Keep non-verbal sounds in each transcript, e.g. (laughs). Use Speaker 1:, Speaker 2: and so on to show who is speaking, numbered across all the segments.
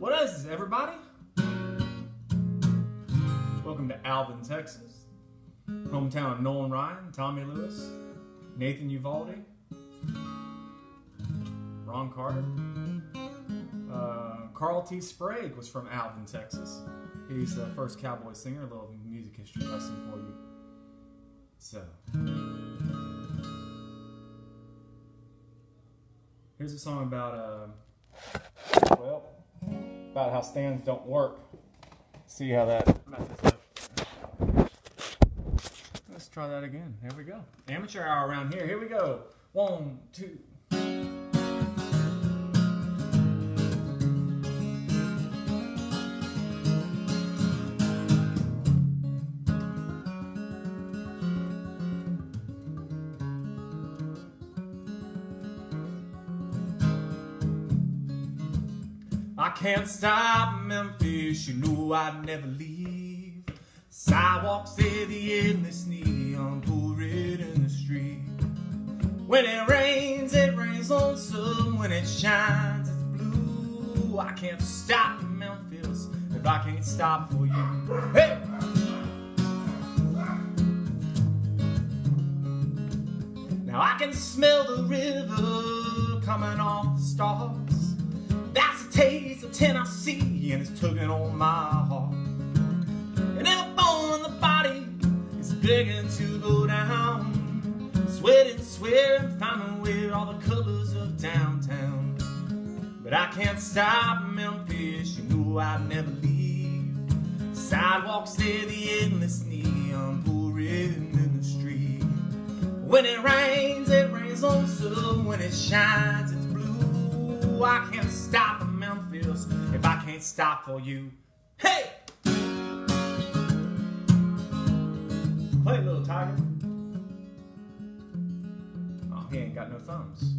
Speaker 1: What is it, everybody? Welcome to Alvin, Texas, hometown of Nolan Ryan, Tommy Lewis, Nathan Uvalde, Ron Carter. Uh, Carl T. Sprague was from Alvin, Texas. He's the first cowboy singer. A little music history lesson for you. So, here's a song about uh, well, about how stands don't work. See how that messes up. Let's try that again. Here we go. Amateur hour around here. Here we go. One, two. I can't stop Memphis, you know I'd never leave. Sidewalks say the endless neon pouring in the street. When it rains, it rains lonesome. When it shines, it's blue. I can't stop Memphis if I can't stop for you. Hey! Now I can smell the river coming off the stars. Taste of Tennessee, and it's tugging on my heart. And every bone in the body is begging to go down. Sweating, swearing, finding where all the colors of downtown. But I can't stop Memphis, you know I'd never leave. Sidewalks there, the endless neon pouring in the street. When it rains, it rains on some. When it shines, it's blue. I can't stop if I can't stop for you. Hey! Play a little tiger. Oh, he ain't got no thumbs.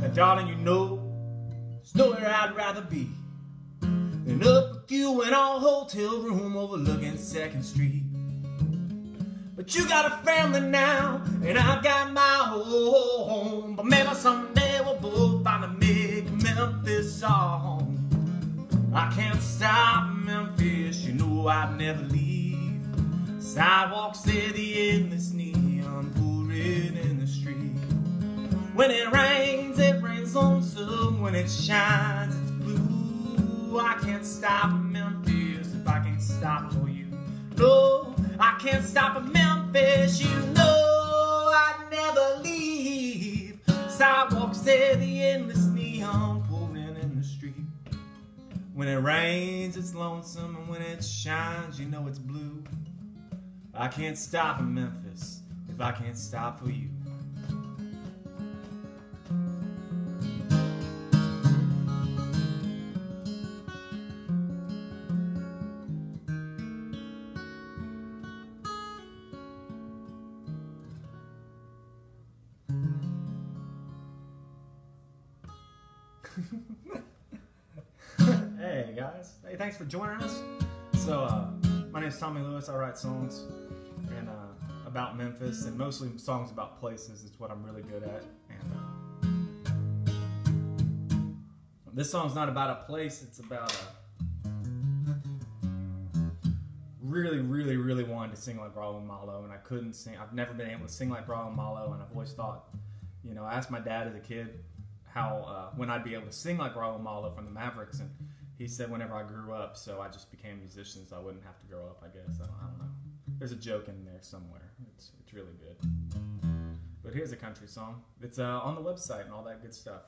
Speaker 1: Now, darling, you know there's nowhere I'd rather be than up with you in our hotel room overlooking Second Street. But you got a family now, and I've got my whole home. But maybe someday we'll both find a make Memphis home. I can't stop Memphis, you know I'd never leave. Sidewalks there, the endless neon pouring in the street. When it rains, it rains lonesome. When it shines, it's blue. I can't stop Memphis if I can't stop for you. No, I can't stop in Memphis. You know I'd never leave. Sidewalks there, the endless neon pouring in the street. When it rains, it's lonesome, and when it shines, you know it's blue. I can't stop in Memphis if I can't stop for you. (laughs) hey guys, hey thanks for joining us. So uh, my name is Tommy Lewis. I write songs and uh, about Memphis and mostly songs about places. It's what I'm really good at. And uh, this song's not about a place. It's about a really, really, really wanted to sing like Raul Malo, and I couldn't sing. I've never been able to sing like Raul Malo, and I've always thought, you know, I asked my dad as a kid how uh, when I'd be able to sing like Raul Malo from the Mavericks, and he said whenever I grew up, so I just became a musician, so I wouldn't have to grow up. I guess I don't, I don't know. There's a joke in there somewhere. It's it's really good. But here's a country song. It's uh, on the website and all that good stuff.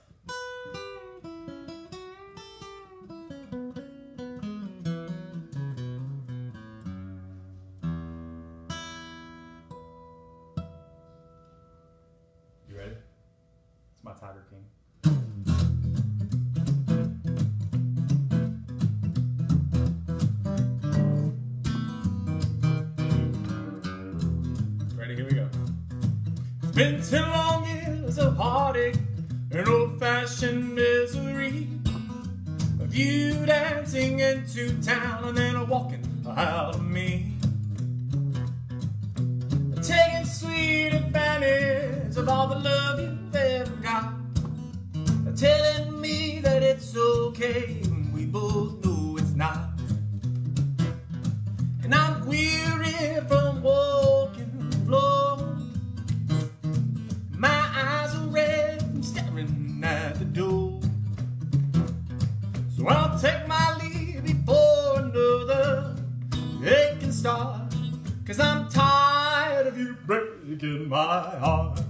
Speaker 1: Into town and then walking out of me. Taking sweet advantage of all the love you've ever got. Telling me that it's okay when we both know it's not. And I'm weary breaking my heart.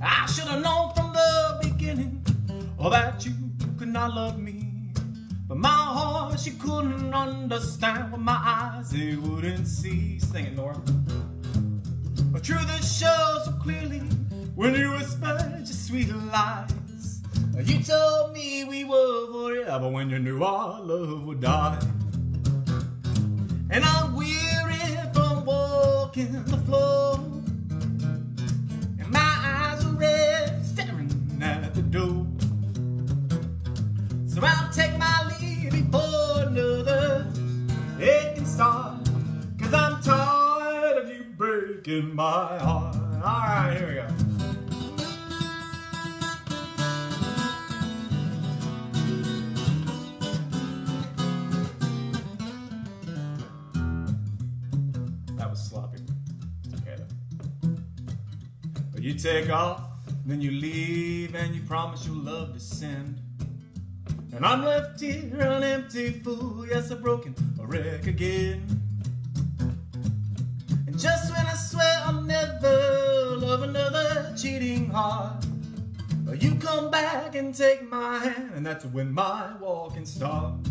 Speaker 1: I should have known from the beginning that you could not love me. But my heart, she couldn't understand what my eyes, they wouldn't see. Sing it, Nora. But truth it shows so clearly when you whispered your sweet lies. You told me we were forever when you knew our love would die. And I will walking the floor. And my eyes are red, staring at the door. So I'll take my leave before another it can start. Cause I'm tired of you breaking my heart. Alright, here we go. Take off, then you leave, and you promise you'll love to send. And I'm left here an empty fool, yes, a broken wreck again. And just when I swear I'll never love another cheating heart, you come back and take my hand, and that's when my walking starts.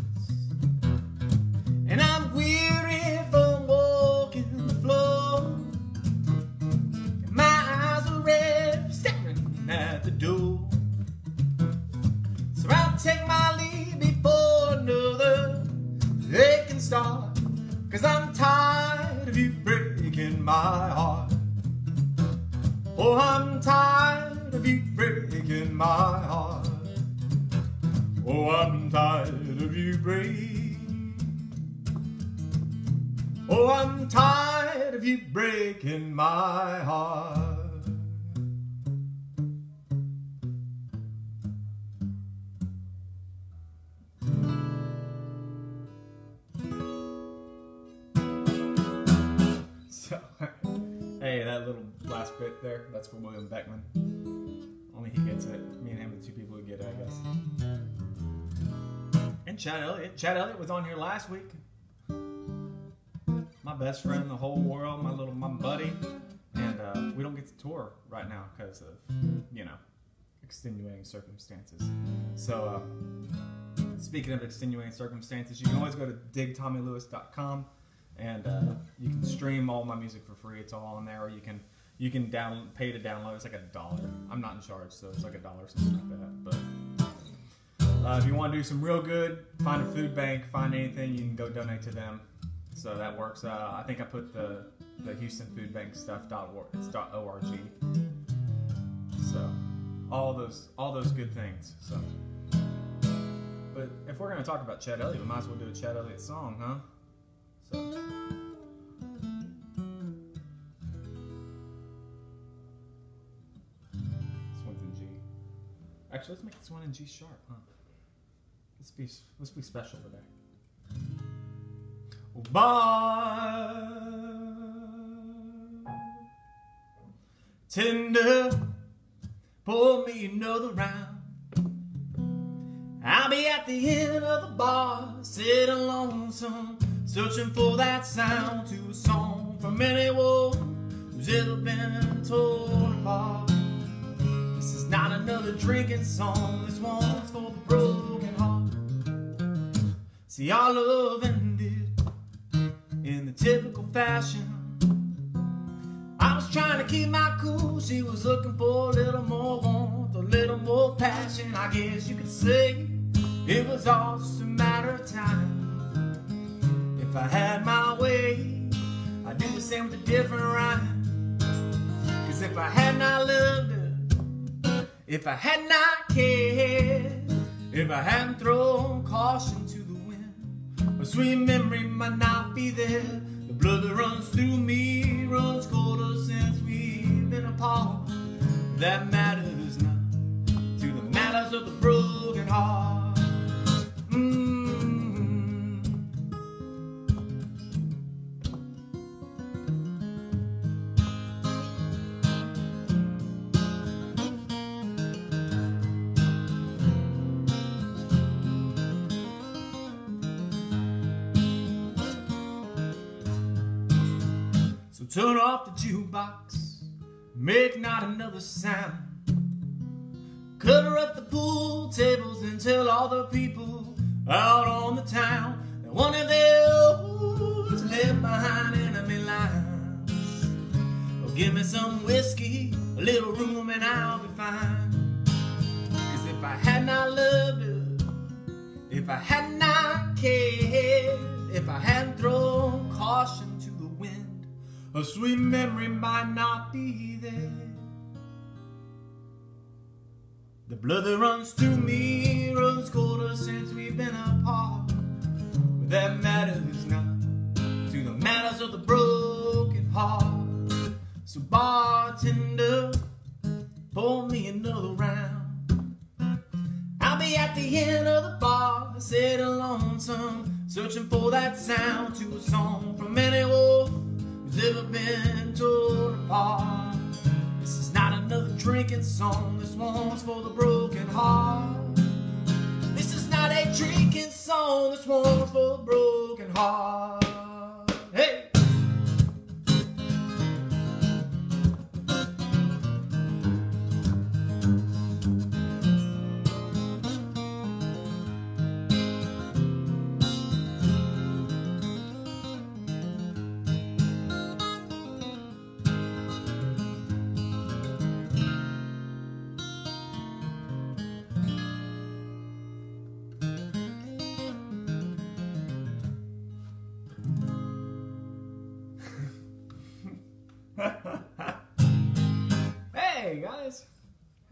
Speaker 1: And I'm weary from Beckman. Only he gets it. Me and him are the two people who get it, I guess. And Chad Elliott. Chad Elliott was on here last week. My best friend in the whole world, my little my buddy. And uh, we don't get to tour right now because of, you know, extenuating circumstances. So, uh, speaking of extenuating circumstances, you can always go to digtommylewis.com and uh, you can stream all my music for free. It's all on there, or you can you can down pay to download. It's like a dollar. I'm not in charge, so it's like a dollar something like that. But uh, if you want to do some real good, find a food bank, find anything, you can go donate to them. So that works. Uh, I think I put the the Houston Food Bank stuff dot org. It's dot org. So all those all those good things. So. But if we're gonna talk about Chad Elliott, we might as well do a Chad Elliott song, huh? So. Actually, let's make this one in G sharp, huh? Let's be let's be special today. Oh, Tender, pour me another round. I'll be at the end of the bar, sitting lonesome, searching for that sound to a song from anyone who's ever been torn apart. Another drinking song, this one's for the broken heart. See, our love ended in the typical fashion. I was trying to keep my cool, she was looking for a little more warmth, a little more passion. I guess you could say it was all just a matter of time. If I had my way, I'd do the same with a different rhyme. Cause if I had not loved her, if I had not cared, if I hadn't thrown caution to the wind, my sweet memory might not be there. The blood that runs through me runs colder since we've been apart. That matters not to the matters of the road. Off the jukebox, make not another sound. Cover up the pool tables and tell all the people out on the town that one of those left behind enemy lines. Oh, give me some whiskey, a little room, and I'll be fine. Cause if I had not loved her, if I had not cared, if I hadn't thrown caution a sweet memory might not be there. The blood that runs through me runs colder since we've been apart. But that matters not to the matters of the broken heart. So bartender, pour me another round. I'll be at the end of the bar, sitting lonesome, searching for that sound to a song from anyone who's ever been torn apart. This is not another drinking song, this one's for the broken heart. This is not a drinking song, this one's for the broken heart.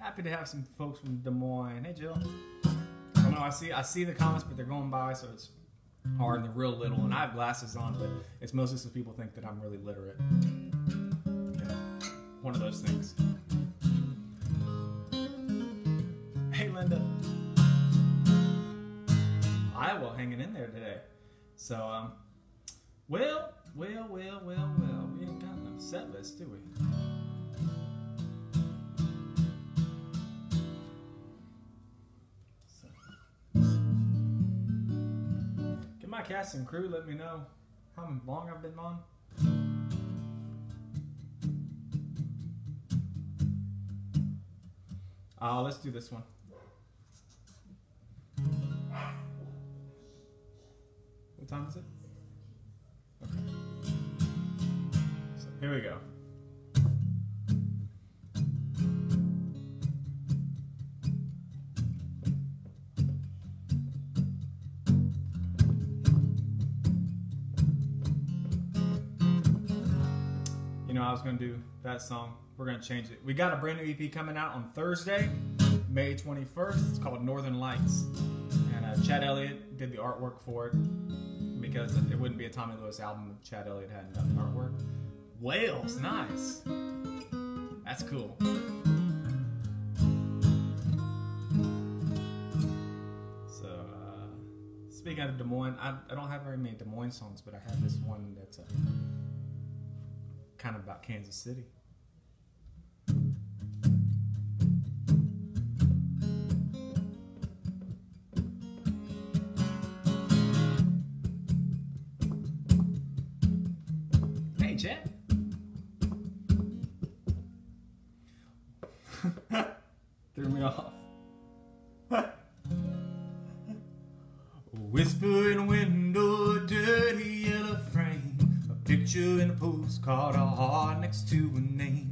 Speaker 1: Happy to have some folks from Des Moines. Hey Jill. I know. I see I see the comments, but they're going by, so it's hard and they're real little. And I have glasses on, but it's mostly so people think that I'm really literate. Know, one of those things. Hey Linda. Iowa hanging in there today. So um, well, well, well, well, well. We ain't got no set list, do we? Cast and crew. Let me know how long I've been on. Oh, let's do this one. What time is it? Okay. So here we go. I was going to do that song. We're going to change it. We got a brand new EP coming out on Thursday, May 21st. It's called Northern Lights. And uh, Chad Elliott did the artwork for it because it wouldn't be a Tommy Lewis album if Chad Elliott hadn't done the artwork. Wales, nice. That's cool. So, uh, speaking of Des Moines, I, I don't have very many Des Moines songs, but I have this one that's uh, kind of about Kansas City. Hey, Chad. (laughs) Threw me off. Postcard, a heart next to a name.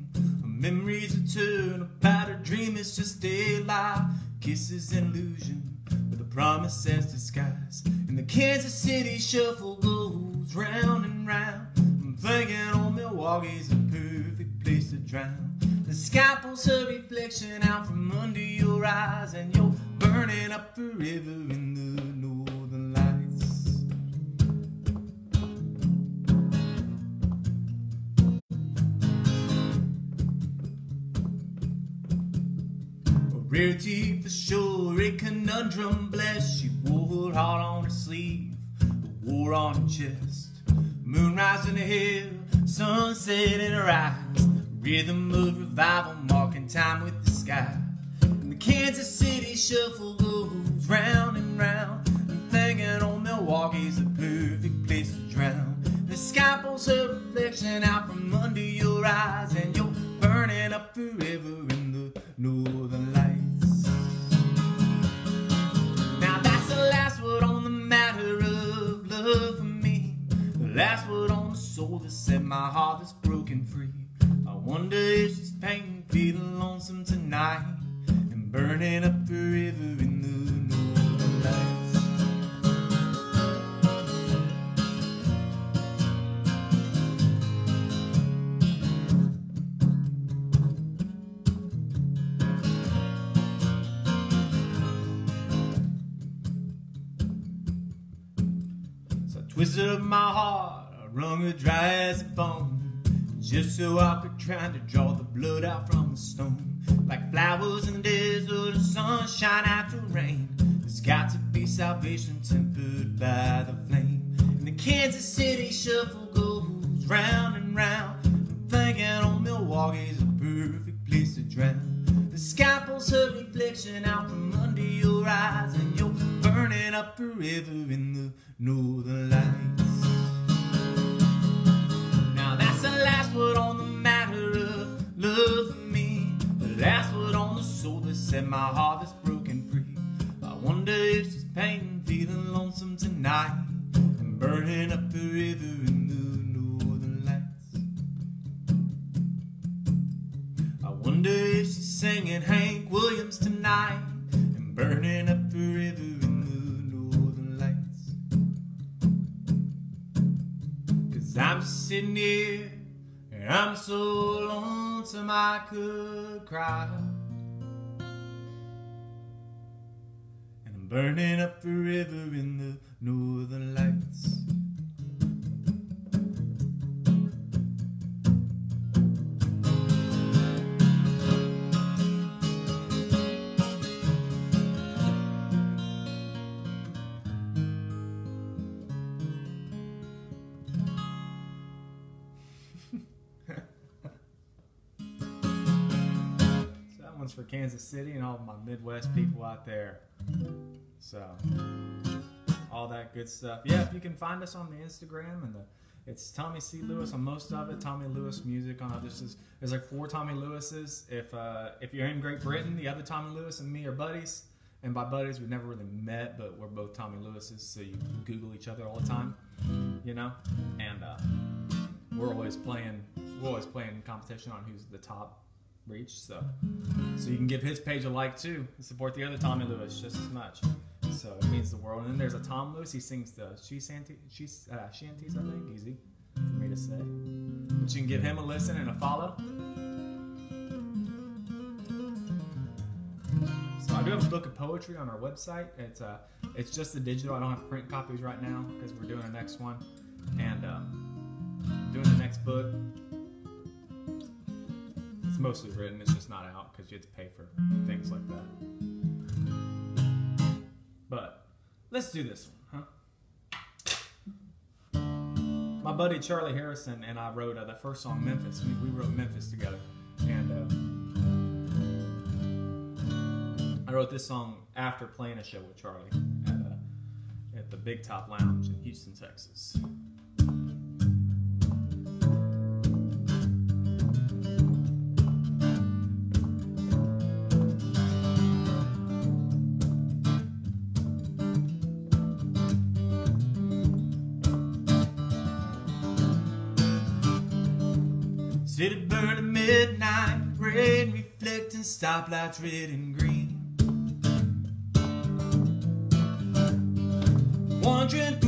Speaker 1: Rarity for sure, a conundrum, bless you. Wore her heart on her sleeve, a war on her chest. Moonrise in the hill, sunset in her eyes. Rhythm of revival, marking time with the sky. And the Kansas City shuffle goes round and round. I'm thinking Milwaukee's a perfect place to drown. The sky pulls her reflection out from under your eyes, and you're burning up forever in the northern last word on the soul that set my heart that's broken free. I wonder if she's painting, feeling lonesome tonight, and burning up forever in just so I could try to draw the blood out from the stone. Like flowers in the desert, sunshine after rain. There's got to be salvation tempered burning up forever in the northern lights. That one's for Kansas City and all my Midwest people out there. So all that good stuff. Yeah, if you can find us on the Instagram and the it's Tommy C. Lewis on most of it. Tommy Lewis music on others. There's, there's like four Tommy Lewises. If uh, if you're in Great Britain, the other Tommy Lewis and me are buddies. And by buddies, we've never really met, but we're both Tommy Lewises, so you Google each other all the time, you know. And uh, we're always playing. We're always playing competition on who's the top reach. So, so you can give his page a like too and support the other Tommy Lewis just as much. So it means the world. And then there's a Tom Lewis. He sings the she shanty, she uh, shanties. I think easy for me to say. But you can give him a listen and a follow. So I do have a book of poetry on our website. It's uh, it's just the digital. I don't have print copies right now because we're doing the next one, and um, doing the next book. It's mostly written. It's just not out because you have to pay for things like that. Let's do this one, huh? My buddy Charlie Harrison and I wrote uh, the first song, Memphis. We, we wrote Memphis together, and. Uh, I wrote this song after playing a show with Charlie at, uh, at the Big Top Lounge in Houston, Texas. City burning midnight, rain reflecting stoplights red and green. Wandering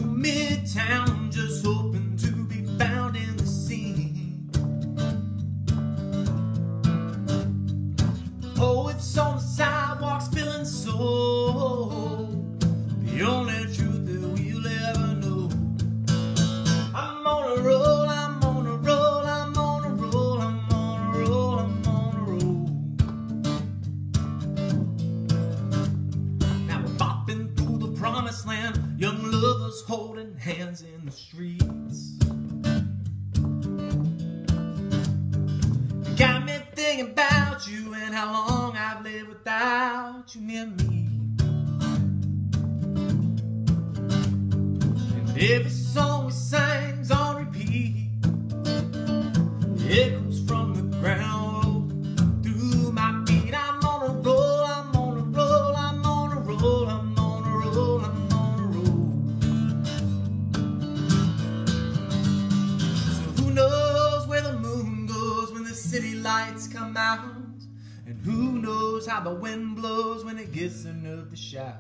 Speaker 1: about you and how long I've lived without you near me. And every song knows how the wind blows when it gets nerve to shout?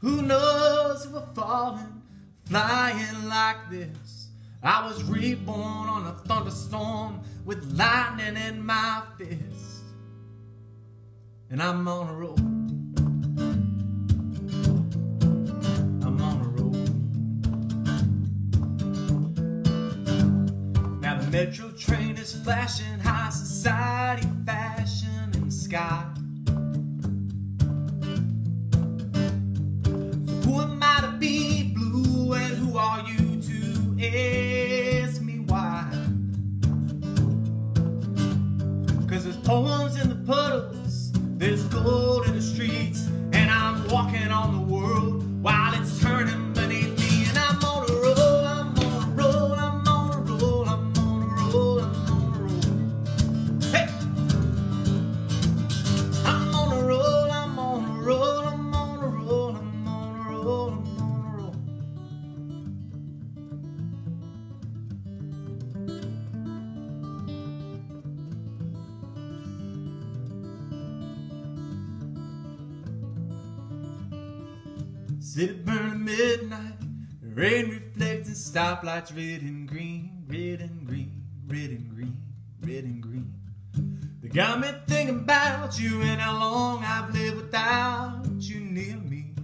Speaker 1: Who knows if we're falling, flying like this? I was reborn on a thunderstorm with lightning in my fist. And I'm on a roll. I'm on a roll. Now the metro train is flashing high society fashion in the sky. City burning midnight, rain reflecting stoplights red and green, red and green, red and green, red and green. They got me thinking about you and how long I've lived without you near me.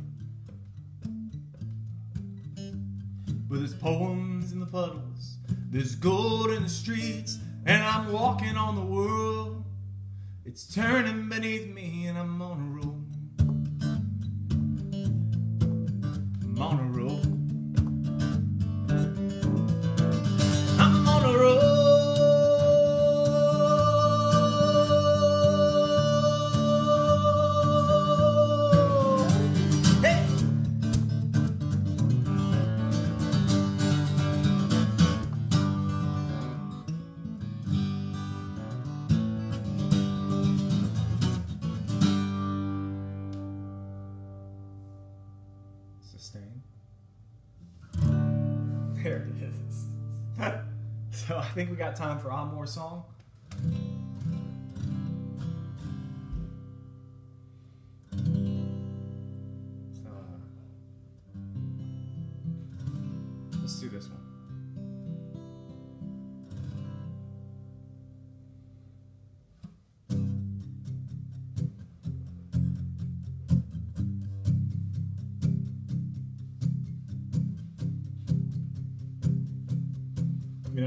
Speaker 1: But there's poems in the puddles, there's gold in the streets, and I'm walking on the world. It's turning beneath me, and I'm on a think we got time for one more song.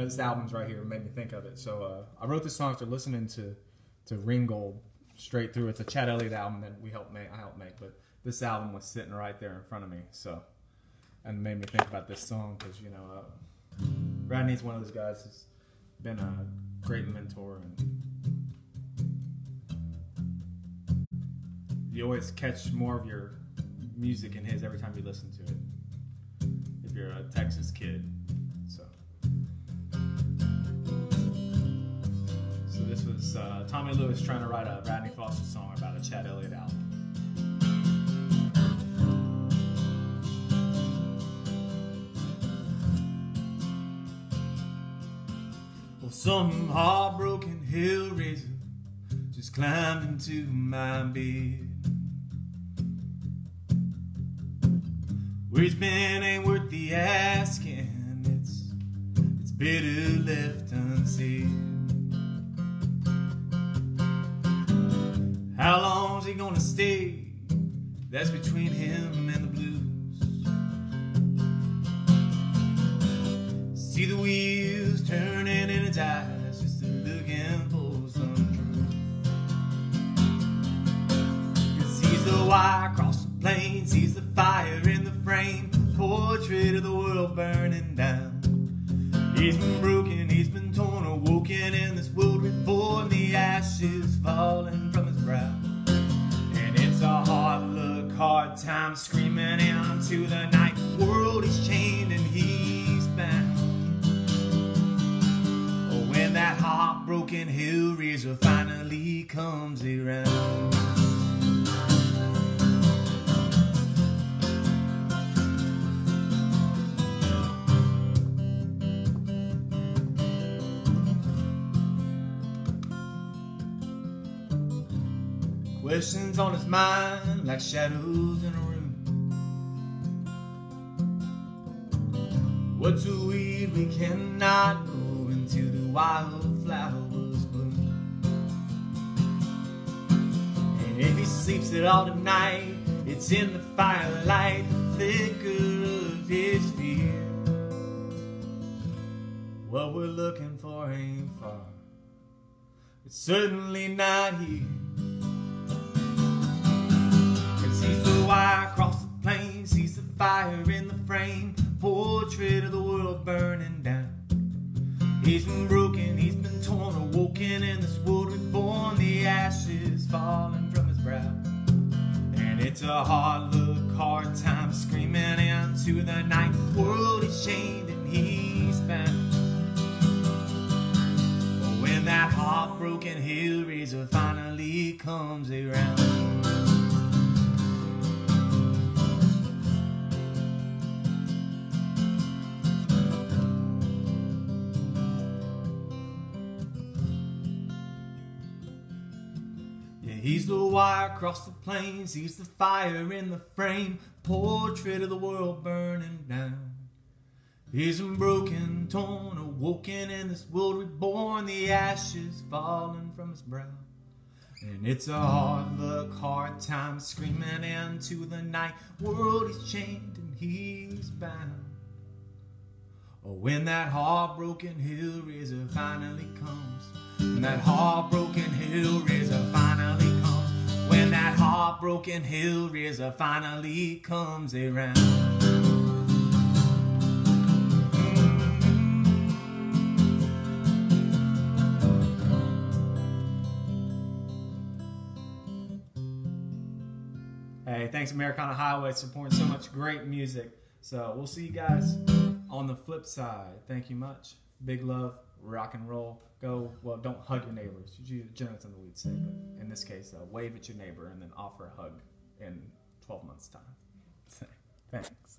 Speaker 1: This album's right here made me think of it. So uh, I wrote this song after listening to to Ringgold straight through. It's a Chad Elliott album that we helped make. I helped make, but this album was sitting right there in front of me. So and made me think about this song because you know, uh, Radney's one of those guys who's been a great mentor and. You always catch more of your music in his every time you listen to it. If you're a Texas kid, this was uh, Tommy Lewis trying to write a Radney Foster song about a Chad Elliott album. Well, some heartbroken hellraiser just climbed into my bed. Where been ain't worth the asking. It's it's better left unsaid. How long's he gonna stay? That's between him and the blues. See the wheels turning in his eyes, just looking for some truth. Cause he's the wire across the plains, he's the fire in the frame. portrait of the world burning down. He's been broken, he's been torn, awoken in this world reborn, the ashes falling hard time screaming into the night. World is chained and he's bound. Oh, when that heartbroken hellraiser finally comes around. On his mind like shadows in a room. What's a weed we cannot move until the wildflowers bloom? And if he sleeps it all tonight, it's in the firelight, the flicker of his fear. What we're looking for ain't far. It's certainly not here. Wire across the plain, sees the fire in the frame, portrait of the world burning down. He's been broken, he's been torn, awoken in this world reborn, the ashes falling from his brow. And it's a hard look, hard time screaming into the night. World is chained and he's bound. When that heartbroken hellraiser finally comes around. He's the wire across the plains, he's the fire in the frame, portrait of the world burning down. He's broken, torn, awoken in this world reborn, the ashes falling from his brow. And it's a hard look, hard time screaming into the night. World is chained and he's bound. Oh, when that heartbroken hellraiser finally comes, when that heartbroken hellraiser finally comes, when that heartbroken hellraiser finally comes around. Hey, thanks Americana Highway supporting so much great music. So we'll see you guys on the flip side. Thank you much. Big love, rock and roll. Go, well, don't hug your neighbors. Jonathan we'd say, but in this case, uh, wave at your neighbor and then offer a hug in 12 months' time. (laughs) Thanks.